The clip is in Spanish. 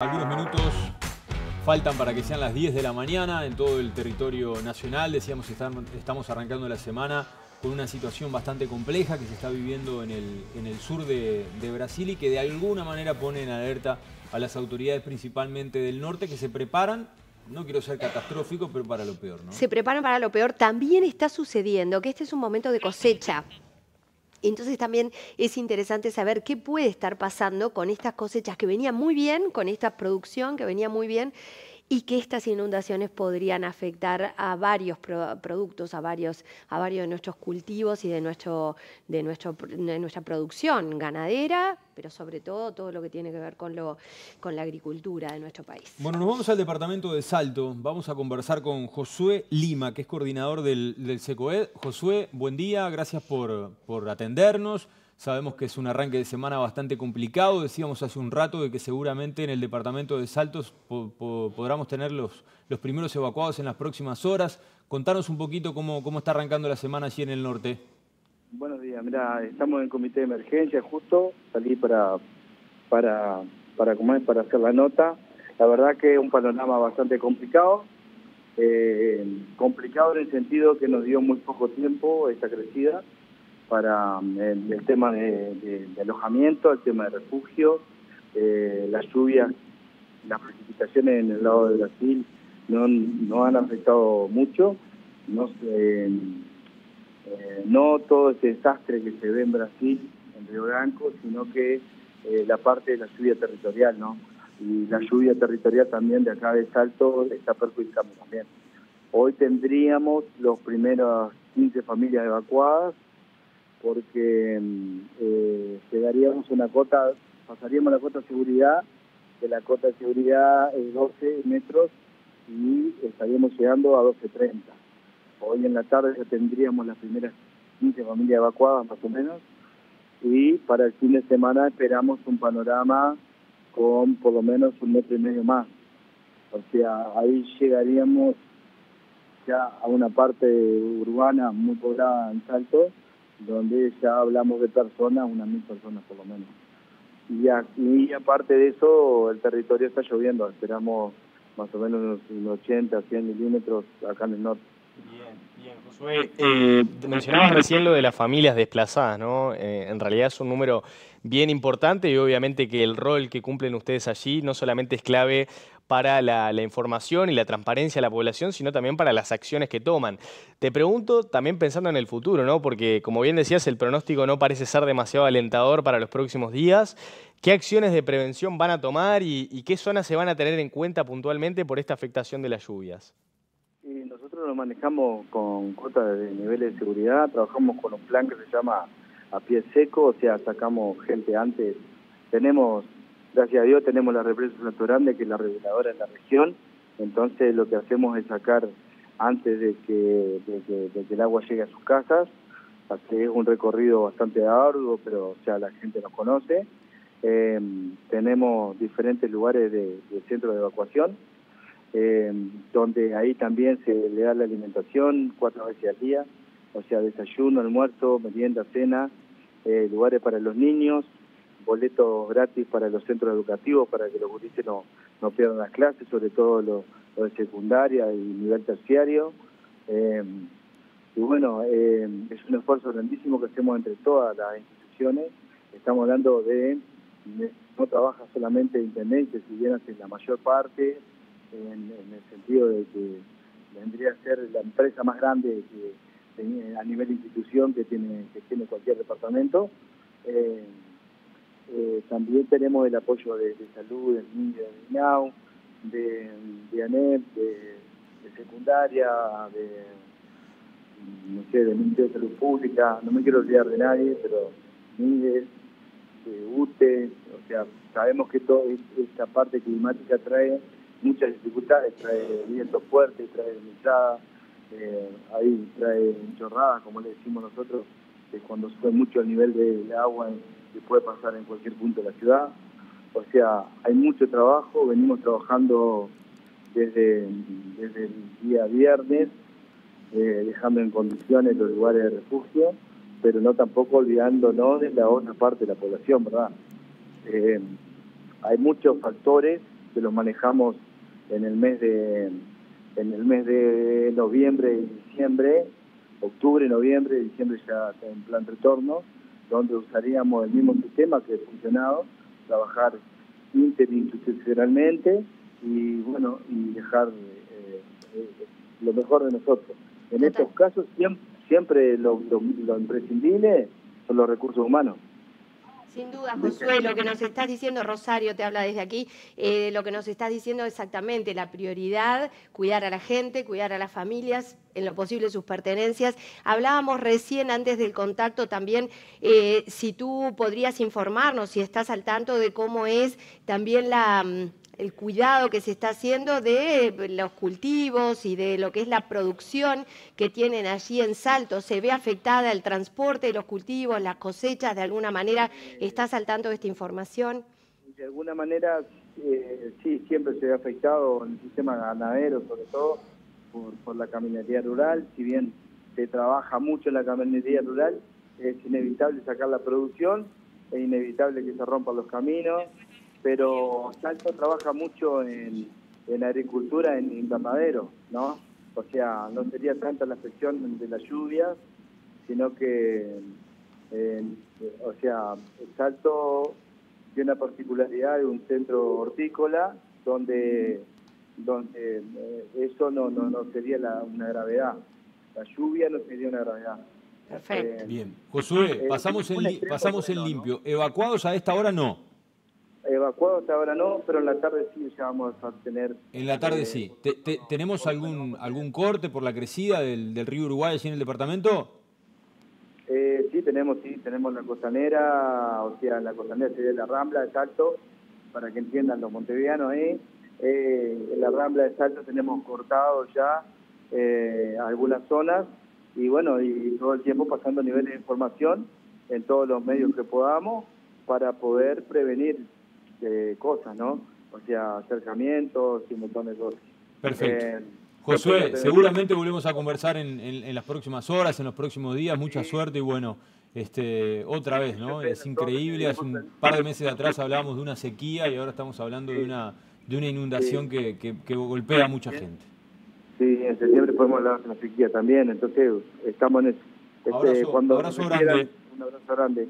Algunos minutos faltan para que sean las 10 de la mañana en todo el territorio nacional. Decíamos, estamos arrancando la semana con una situación bastante compleja que se está viviendo en el, sur de, Brasil y que de alguna manera pone en alerta a las autoridades principalmente del norte que se preparan no quiero ser catastrófico, pero para lo peor, ¿no? Se preparan para lo peor. También está sucediendo que este es un momento de cosecha. Entonces también es interesante saber qué puede estar pasando con estas cosechas que venían muy bien, con esta producción que venía muy bien y que estas inundaciones podrían afectar a varios productos, a varios, a varios de nuestros cultivos y de, nuestro, de, nuestra producción ganadera, pero sobre todo todo lo que tiene que ver con, lo, con la agricultura de nuestro país. Bueno, nos vamos al departamento de Salto. Vamos a conversar con Josué Lima, que es coordinador del, del SECOED. Josué, buen día, gracias por, por atendernos. Sabemos que es un arranque de semana bastante complicado. Decíamos hace un rato de que seguramente en el departamento de Saltos podamos tener los, los, primeros evacuados en las próximas horas. Contanos un poquito cómo, cómo está arrancando la semana allí en el norte. Buenos días, mira, estamos en comité de emergencia justo, salí para, para, para, para hacer la nota. La verdad que es un panorama bastante complicado, eh, complicado en el sentido que nos dio muy poco tiempo esta crecida para mm, el, tema de, alojamiento, el tema de refugio, eh, las lluvias, las precipitaciones en el lado de Brasil no, no han afectado mucho. No, eh, no todo ese desastre que se ve en Brasil, en Río Blanco, sino que eh, la parte de la lluvia territorial, ¿no? Y la lluvia territorial también de acá de Salto está perjudicando también. Hoy tendríamos los primeros 15 familias evacuadas, porque mm, eh, llegaríamos una cota, pasaríamos la cota de seguridad, que la cota de seguridad es 12 metros y estaríamos llegando a 12.30. Hoy en la tarde ya tendríamos las primeras 15 familias evacuadas más o menos y para el fin de semana esperamos un panorama con por lo menos un metro y medio más. O sea, ahí llegaríamos ya a una parte urbana muy poblada en Salto, donde ya hablamos de personas, unas mil personas por lo menos. Y, aparte de eso, el territorio está lloviendo, esperamos más o menos unos 80, 100 milímetros acá en el norte. Bien, bien, Josué. Eh, mencionabas recién lo de las familias desplazadas, ¿no? Eh, en realidad es un número bien importante y obviamente que el rol que cumplen ustedes allí no solamente es clave para la, información y la transparencia de la población, sino también para las acciones que toman. Te pregunto también pensando en el futuro, ¿no? Porque como bien decías, el pronóstico no parece ser demasiado alentador para los próximos días. ¿Qué acciones de prevención van a tomar y, qué zonas se van a tener en cuenta puntualmente por esta afectación de las lluvias? nosotros nos manejamos con cuotas de niveles de seguridad, trabajamos con un plan que se llama a pie seco, o sea, sacamos gente antes. Tenemos gracias a Dios tenemos la represa Santo Grande, que es la reguladora en la región, entonces lo que hacemos es sacar antes de que, el agua llegue a sus casas, así es un recorrido bastante arduo, pero o sea, la gente nos conoce. Eh, tenemos diferentes lugares de, centro de evacuación, eh, donde ahí también se le da la alimentación cuatro veces al día, o sea, desayuno, almuerzo, merienda, cena, eh, lugares para los niños, boletos gratis para los centros educativos para que los gurises no, no pierdan las clases, sobre todo los de secundaria y nivel terciario. Eh, y bueno, eh, es un esfuerzo grandísimo que hacemos entre todas las instituciones. Estamos hablando de, no trabaja solamente Intendencia, si bien hace la mayor parte, en, el sentido de que vendría a ser la empresa más grande que, a nivel institución que tiene, que tiene cualquier departamento. Eh, eh, también tenemos el apoyo de, salud del niño de de, de ANEP, de, secundaria, de, no sé, del Ministerio de Salud Pública, no me quiero olvidar de nadie, pero MIDES, de UTE, o sea, sabemos que toda esta parte climática trae muchas dificultades, trae vientos fuertes, trae humedad, eh, ahí trae chorradas, como le decimos nosotros, que cuando sube mucho el nivel del agua que puede pasar en cualquier punto de la ciudad. O sea, hay mucho trabajo, venimos trabajando desde, el día viernes, eh, dejando en condiciones los lugares de refugio, pero no tampoco olvidándonos de la otra parte de la población, ¿verdad? Eh, hay muchos factores que los manejamos en el mes de en el mes de noviembre y diciembre, octubre, noviembre, diciembre ya en plan retorno, donde usaríamos el mismo sistema que ha funcionado, trabajar interinstitucionalmente y bueno y dejar eh, eh, lo mejor de nosotros. En estos casos siempre, siempre lo, lo imprescindible son los recursos humanos. Sin duda, Josué, lo que nos estás diciendo, Rosario te habla desde aquí, eh, lo que nos estás diciendo exactamente, la prioridad, cuidar a la gente, cuidar a las familias, en lo posible sus pertenencias. Hablábamos recién antes del contacto también, eh, si tú podrías informarnos, si estás al tanto de cómo es también la mm, el cuidado que se está haciendo de los cultivos y de lo que es la producción que tienen allí en Salto. ¿Se ve afectada el transporte de los cultivos, las cosechas? ¿De alguna manera tanto de esta información? De alguna manera, eh, sí, siempre se ve afectado el sistema ganadero, sobre todo por, la caminería rural. Si bien se trabaja mucho en la caminería rural, es inevitable sacar la producción, es inevitable que se rompan los caminos, pero Salto trabaja mucho en, agricultura en invernadero, ¿no? O sea, no sería tanta la afección de la lluvia, sino que, eh, o sea, Salto tiene una particularidad de un centro hortícola donde donde eh, eso no, no, no sería una gravedad. La lluvia no sería una gravedad. Perfecto. Eh, Bien. Josué, pasamos, en, pasamos en limpio. ¿Evacuados a esta hora no? Evacuados ahora no, pero en la tarde sí ya vamos a tener... En la tarde eh, sí. tenemos algún algún corte por la crecida del, río Uruguay allí en el departamento? Eh, sí, tenemos, sí, tenemos la costanera, o sea, la costanera sería la Rambla de Salto, para que entiendan los montevideanos ahí. Eh, en la Rambla de Salto tenemos cortado ya eh, algunas zonas y bueno, y todo el tiempo pasando niveles de información en todos los medios que podamos para poder prevenir cosas, ¿no? O sea, acercamientos y un montón de cosas. Perfecto. Eh, Josué, seguramente volvemos a conversar en, las próximas horas, en los próximos días. Mucha suerte y bueno, este, otra vez, ¿no? Es increíble. Hace un par de meses atrás hablábamos de una sequía y ahora estamos hablando de una de una inundación que, que, golpea a mucha gente. Sí, en septiembre podemos hablar de una sequía también, entonces estamos en eso. Este, abrazo, cuando abrazo grande. un abrazo grande.